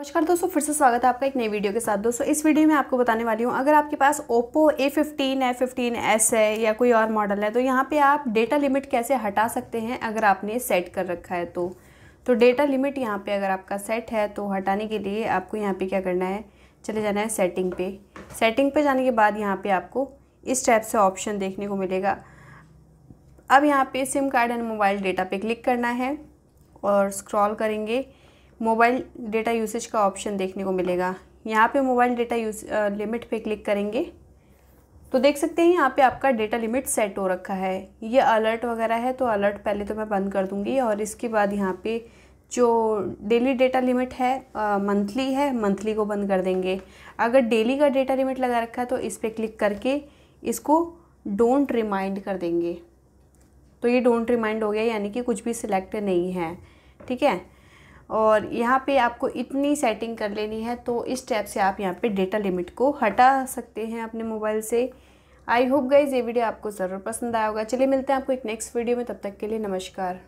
नमस्कार दोस्तों, फिर से स्वागत है आपका एक नई वीडियो के साथ। दोस्तों, इस वीडियो में आपको बताने वाली हूँ, अगर आपके पास Oppo A fifteen A fifteen S है या कोई और मॉडल है तो यहाँ पे आप डेटा लिमिट कैसे हटा सकते हैं अगर आपने सेट कर रखा है तो। तो डेटा लिमिट यहाँ पे अगर आपका सेट है तो हटाने के लिए आपको यहाँ पर क्या करना है? चले जाना है सेटिंग पे। सेटिंग पे जाने के बाद यहाँ पर आपको इस टाइप से ऑप्शन देखने को मिलेगा। अब यहाँ पर SIM card and mobile data पे क्लिक करना है और स्क्रॉल करेंगे। मोबाइल डेटा यूसेज का ऑप्शन देखने को मिलेगा। यहाँ पे मोबाइल डेटा यूज़ लिमिट पे क्लिक करेंगे। तो देख सकते हैं यहाँ पे आपका डेटा लिमिट सेट हो रखा है। ये अलर्ट वगैरह है तो अलर्ट पहले तो मैं बंद कर दूँगी और इसके बाद यहाँ पे जो डेली डेटा लिमिट है मंथली है, मंथली को बंद कर देंगे। अगर डेली का डेटा लिमिट लगा रखा है तो इस पर क्लिक करके इसको डोंट रिमाइंड कर देंगे। तो ये डोंट रिमाइंड हो गया, यानी कि कुछ भी सिलेक्ट नहीं है। ठीक है? और यहाँ पे आपको इतनी सेटिंग कर लेनी है तो इस टैप से आप यहाँ पे डेटा लिमिट को हटा सकते हैं अपने मोबाइल से। आई होप गाइज़ ये वीडियो आपको ज़रूर पसंद आया होगा। चलिए मिलते हैं आपको एक नेक्स्ट वीडियो में, तब तक के लिए नमस्कार।